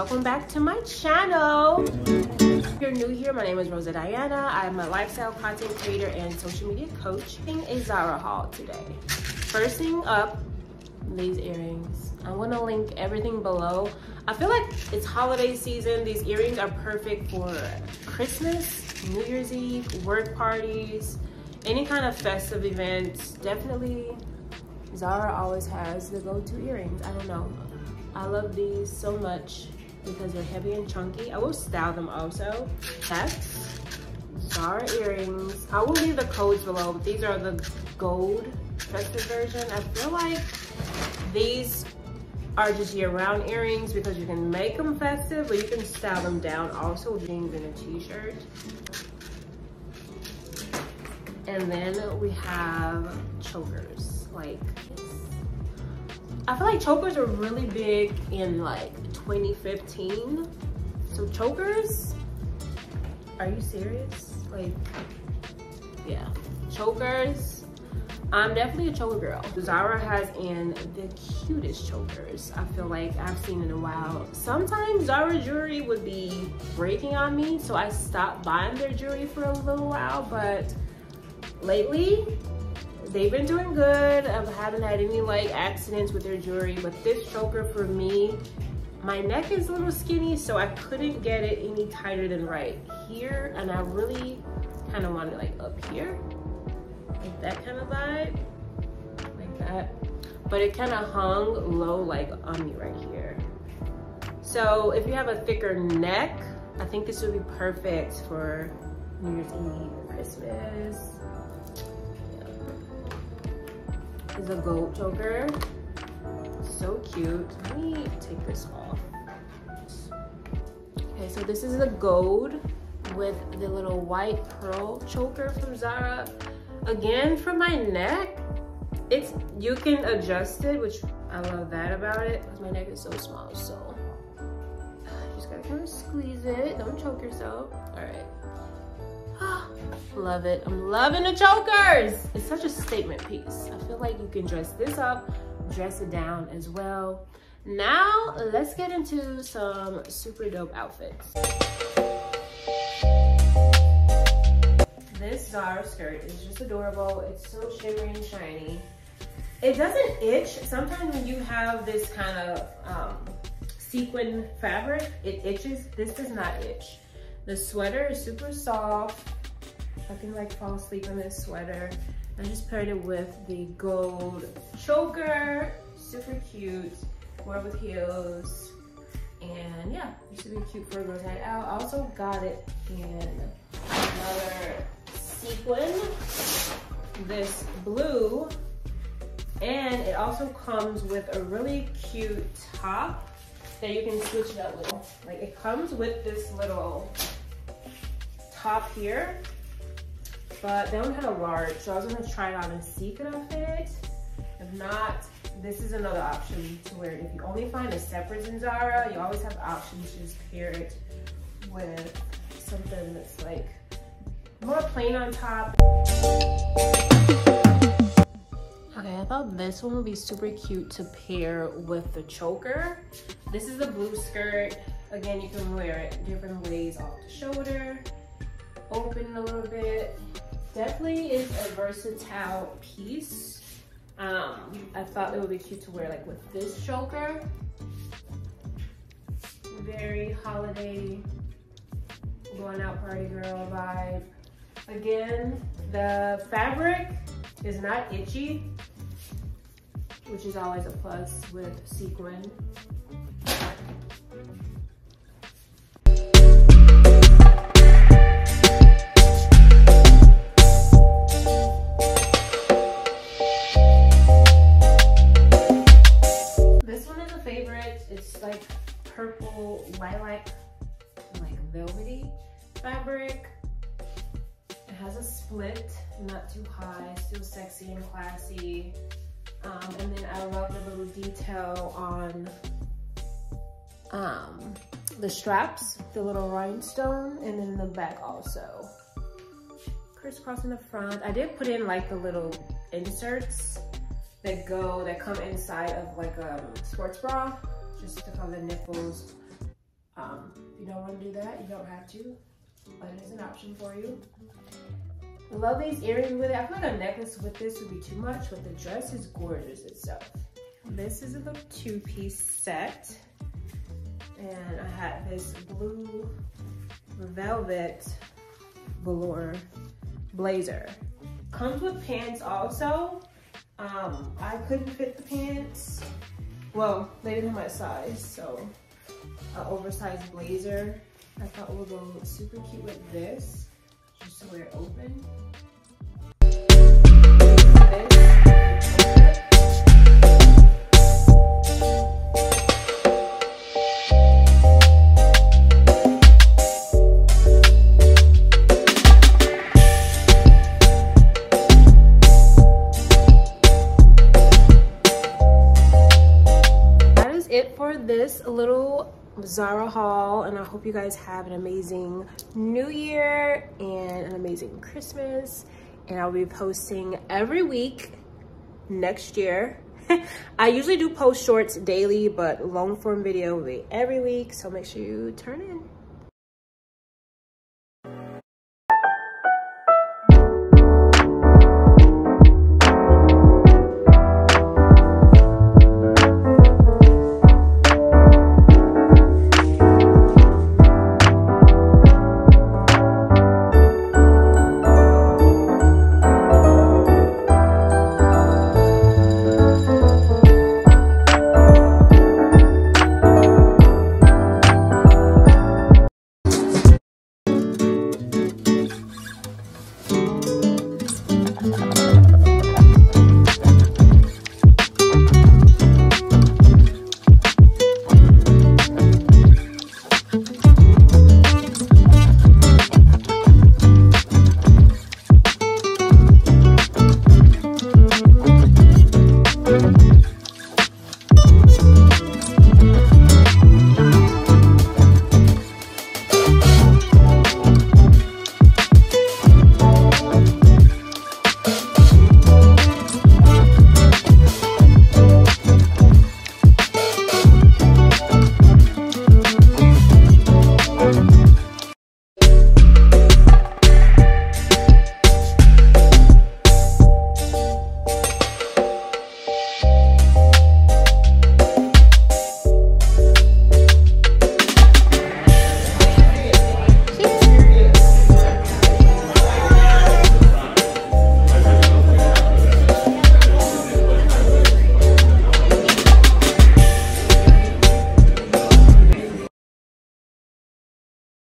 welcome back to my channel. If you're new here, my name is Rosa Diana. I'm a lifestyle content creator and social media coach in a Zara haul today. First thing up, these earrings. I'm gonna link everything below. I feel like it's holiday season. These earrings are perfect for Christmas, New Year's Eve, work parties, any kind of festive events. Definitely Zara always has the go-to earrings. I don't know. I love these so much because they're heavy and chunky. I will style them also. That's Zara earrings. I will leave the codes below, but these are the gold festive version. I feel like these are just year-round earrings because you can make them festive, but you can style them down also jeans and a t-shirt. And then we have chokers, like I feel like chokers are really big in like 2015. So chokers, are you serious? Like, yeah, chokers. I'm definitely a choker girl. Zara has in the cutest chokers I feel like I've seen in a while. Sometimes Zara jewelry would be breaking on me, so I stopped buying their jewelry for a little while, but lately they've been doing good. I haven't had any like accidents with their jewelry, but this choker for me, my neck is a little skinny, so I couldn't get it any tighter than right here. And I really kind of want it like up here, like that kind of vibe, like that. But it kind of hung low like on me right here. So if you have a thicker neck, I think this would be perfect for New Year's Eve, or Christmas, This is a gold choker. So cute. Let me take this off. Okay, so this is the gold with the little white pearl choker from Zara. Again, for my neck, it's you can adjust it, which I love that about it, because my neck is so small, so just gotta kind of squeeze it. Don't choke yourself. All right. Love it. I'm loving the chokers. It's such a statement piece. I feel like you can dress this up, dress it down as well. Now, let's get into some super dope outfits. This Zara skirt is just adorable. It's so shimmery and shiny. It doesn't itch. Sometimes when you have this kind of um, sequin fabric, it itches. This does not itch. The sweater is super soft. I can like fall asleep in this sweater. I just paired it with the gold choker, super cute, wear with heels. And yeah, this would be cute for a girls night out. I also got it in another sequin, this blue, and it also comes with a really cute top that you can switch it up with. Like it comes with this little top here but they only had a large, so I was gonna try it on and see if it'll fit. If not, this is another option to wear it. If you only find a separate in Zara, you always have options to just pair it with something that's like more plain on top. Okay, I thought this one would be super cute to pair with the choker. This is a blue skirt. Again, you can wear it different ways off the shoulder, open a little bit, definitely is a versatile piece. Um, I thought it would be cute to wear like with this choker. Very holiday, going out party girl vibe. Again, the fabric is not itchy, which is always a plus with sequin. Velvety fabric. It has a split, not too high, still sexy and classy. Um, and then I love the little detail on um, the straps, the little rhinestone, and then the back also. Crisscross in the front. I did put in like the little inserts that go, that come inside of like a sports bra, just to cover the nipples don't want to do that, you don't have to, but it is an option for you. Love these earrings with it. I feel like a necklace with this would be too much, but the dress is gorgeous itself. This is a little two-piece set. And I had this blue velvet velour blazer. Comes with pants also. Um, I couldn't fit the pants. Well, they didn't have my size, so an oversized blazer. I thought oh, would go super cute with this, just to wear it open. That is it for this little Zara haul and I hope you guys have an amazing new year and an amazing Christmas and I'll be posting every week next year. I usually do post shorts daily but long form video will be every week so make sure you turn in.